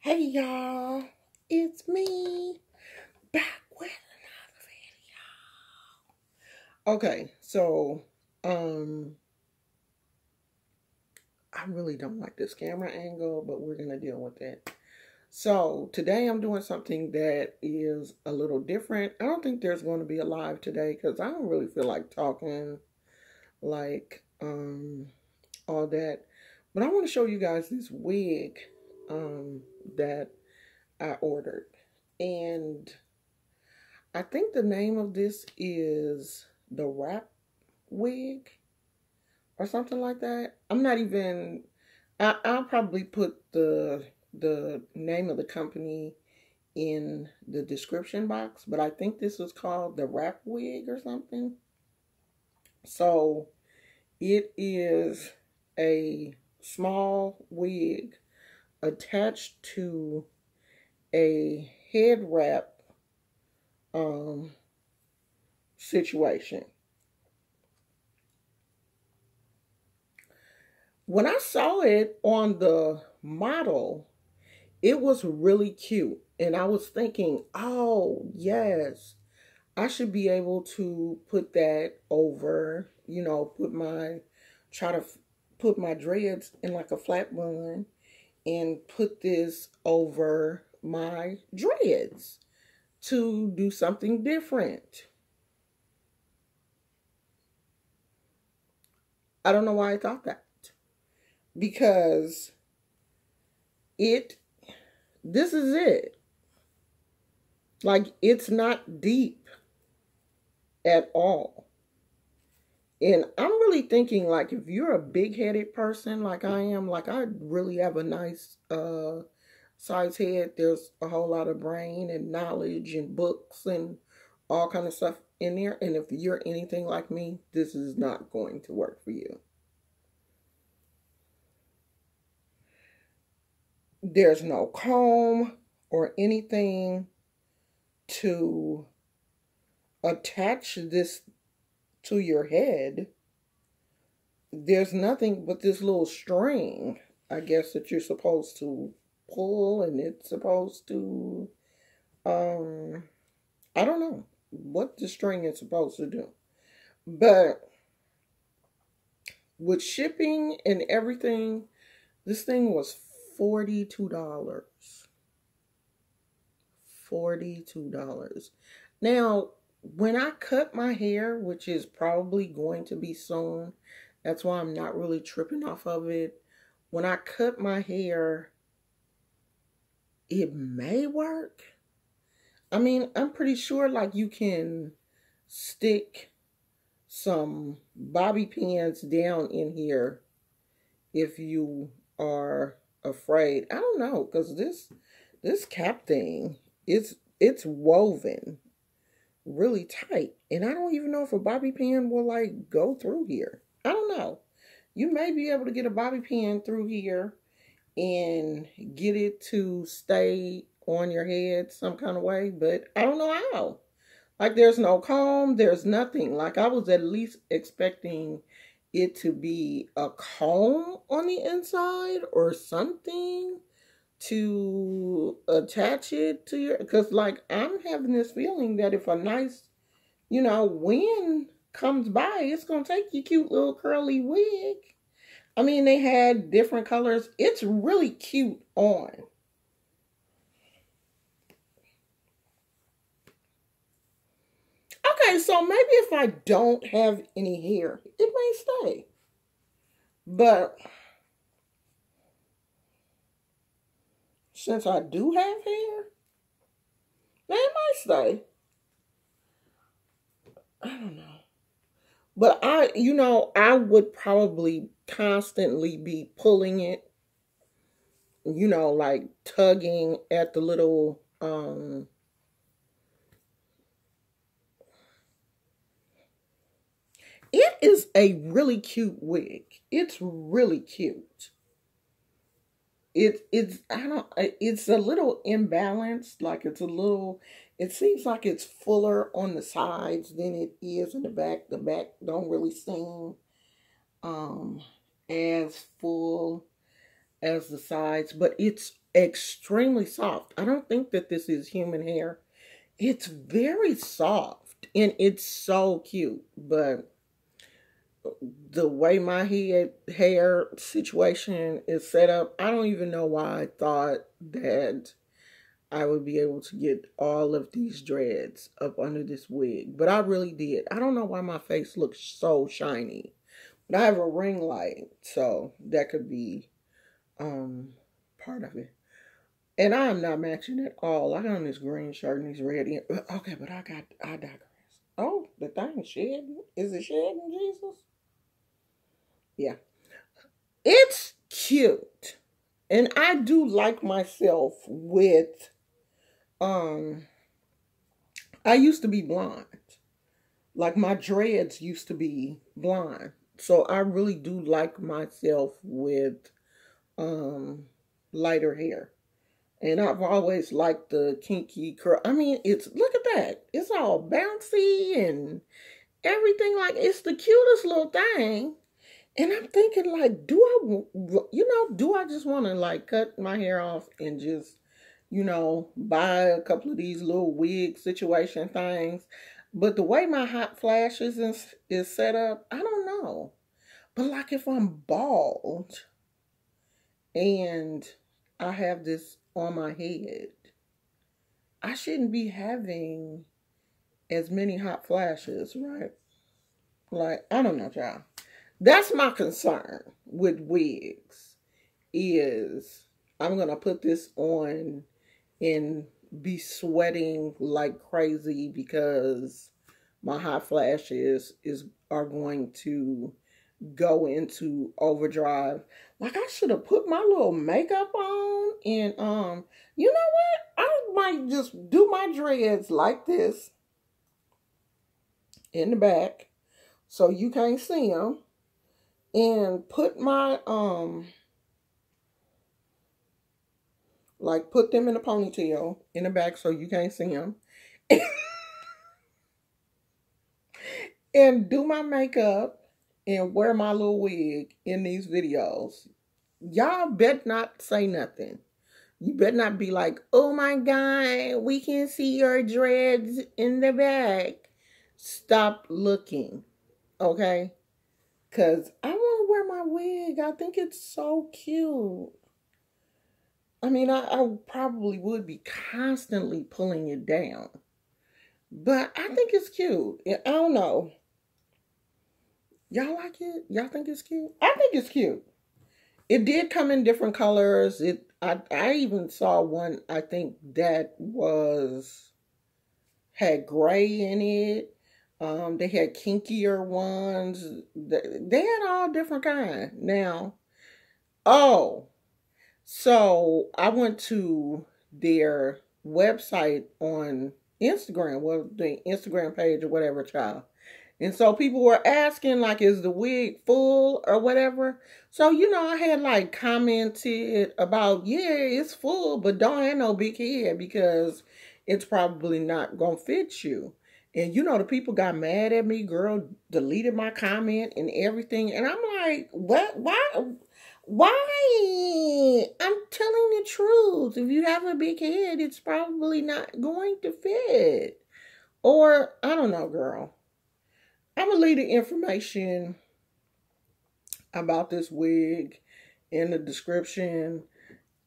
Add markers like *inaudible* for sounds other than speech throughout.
Hey y'all, it's me back with another video. Okay, so um I really don't like this camera angle, but we're gonna deal with it. So today I'm doing something that is a little different. I don't think there's going to be a live today because I don't really feel like talking like um all that. But I want to show you guys this wig um that I ordered. And I think the name of this is the wrap wig or something like that. I'm not even I, I'll probably put the the name of the company in the description box, but I think this was called the wrap wig or something. So it is a small wig attached to a head wrap um, situation. When I saw it on the model, it was really cute. And I was thinking, oh, yes, I should be able to put that over, you know, put my, try to put my dreads in like a flat bun and put this over my dreads to do something different. I don't know why I thought that. Because it, this is it. Like, it's not deep at all. And I'm really thinking like if you're a big-headed person like I am, like I really have a nice uh size head. There's a whole lot of brain and knowledge and books and all kind of stuff in there. And if you're anything like me, this is not going to work for you. There's no comb or anything to attach this to your head, there's nothing but this little string, I guess, that you're supposed to pull and it's supposed to, um, I don't know what the string is supposed to do. But with shipping and everything, this thing was $42. $42. Now, when I cut my hair, which is probably going to be soon, that's why I'm not really tripping off of it. When I cut my hair, it may work. I mean, I'm pretty sure like you can stick some bobby pins down in here if you are afraid. I don't know because this this cap thing it's it's woven really tight. And I don't even know if a bobby pin will like go through here. I don't know. You may be able to get a bobby pin through here and get it to stay on your head some kind of way, but I don't know how. Like there's no comb, there's nothing. Like I was at least expecting it to be a comb on the inside or something to attach it to your because like i'm having this feeling that if a nice you know wind comes by it's gonna take your cute little curly wig. I mean they had different colors. It's really cute on. Okay so maybe if i don't have any hair it may stay. But since I do have hair, it might stay. I don't know. But I, you know, I would probably constantly be pulling it, you know, like tugging at the little, um, it is a really cute wig. It's really cute it it's I don't it's a little imbalanced like it's a little it seems like it's fuller on the sides than it is in the back the back don't really seem um as full as the sides but it's extremely soft. I don't think that this is human hair. It's very soft and it's so cute, but the way my head hair situation is set up, I don't even know why I thought that I would be able to get all of these dreads up under this wig. But I really did. I don't know why my face looks so shiny. But I have a ring light, so that could be um part of it. And I am not matching at all. I got on this green shirt and these red. Okay, but I got I digress. Oh, the thing shedding. Is it shedding, Jesus? Yeah. It's cute. And I do like myself with um I used to be blonde. Like my dreads used to be blonde. So I really do like myself with um lighter hair. And I've always liked the kinky curl. I mean, it's look at that. It's all bouncy and everything like it's the cutest little thing. And I'm thinking like, do I you know, do I just want to like cut my hair off and just you know, buy a couple of these little wig situation things. But the way my hot flashes is, is set up, I don't know. But like if I'm bald and I have this on my head, I shouldn't be having as many hot flashes, right? Like, I don't know, y'all. That's my concern with wigs is I'm going to put this on and be sweating like crazy because my hot flashes is are going to go into overdrive. Like I should have put my little makeup on and um you know what? I might just do my dreads like this in the back so you can't see them and put my um like put them in a ponytail in the back so you can't see them. *laughs* and do my makeup and wear my little wig in these videos. Y'all bet not say nothing. You better not be like, oh my God, we can see your dreads in the back. Stop looking, okay? Because I want to wear my wig. I think it's so cute. I mean, I, I probably would be constantly pulling it down. But I think it's cute. I don't know. Y'all like it? Y'all think it's cute? I think it's cute. It did come in different colors. It I I even saw one I think that was had gray in it. Um, they had kinkier ones. They had all different kind. Now, oh, so I went to their website on Instagram, well, the Instagram page or whatever, child. And so people were asking, like, is the wig full or whatever? So, you know, I had like commented about, yeah, it's full, but don't have no big head because it's probably not going to fit you. And, you know, the people got mad at me, girl, deleted my comment and everything. And I'm like, what? Why? Why? I'm telling the truth. If you have a big head, it's probably not going to fit. Or, I don't know, girl. I'm going to leave the information about this wig in the description.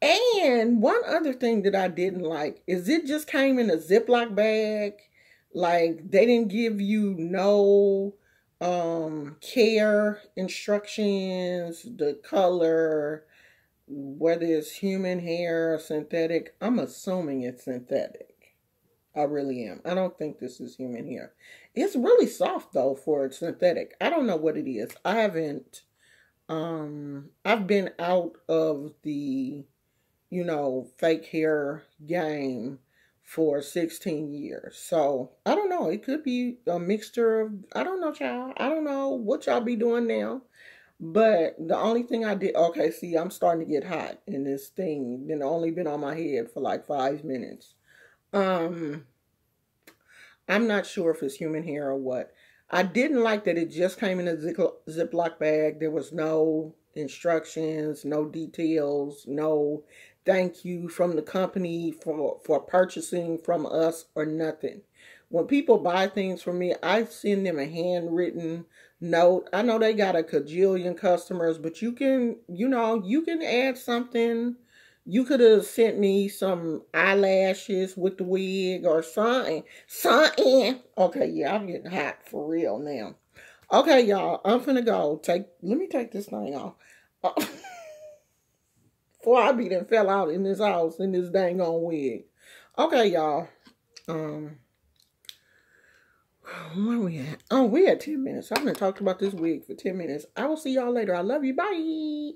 And one other thing that I didn't like is it just came in a Ziploc bag. Like, they didn't give you no um, care instructions, the color, whether it's human hair or synthetic. I'm assuming it's synthetic. I really am. I don't think this is human hair. It's really soft though for synthetic. I don't know what it is. I haven't um I've been out of the you know fake hair game for 16 years. So I don't know. It could be a mixture of, I don't know, child. I don't know what y'all be doing now. But the only thing I did, okay, see, I'm starting to get hot in this thing. Then only been on my head for like five minutes. Um, I'm not sure if it's human hair or what. I didn't like that it just came in a Ziploc bag. There was no instructions, no details, no thank you from the company for for purchasing from us or nothing. When people buy things from me, I send them a handwritten note. I know they got a cajillion customers, but you can, you know, you can add something. You could have sent me some eyelashes with the wig or something. Something. Okay, yeah, I'm getting hot for real now. Okay, y'all, I'm finna go. Take let me take this thing off. *laughs* Before I be done fell out in this house in this dang on wig. Okay, y'all. Um where we at? Oh, we at 10 minutes. I'm gonna talk about this wig for 10 minutes. I will see y'all later. I love you. Bye.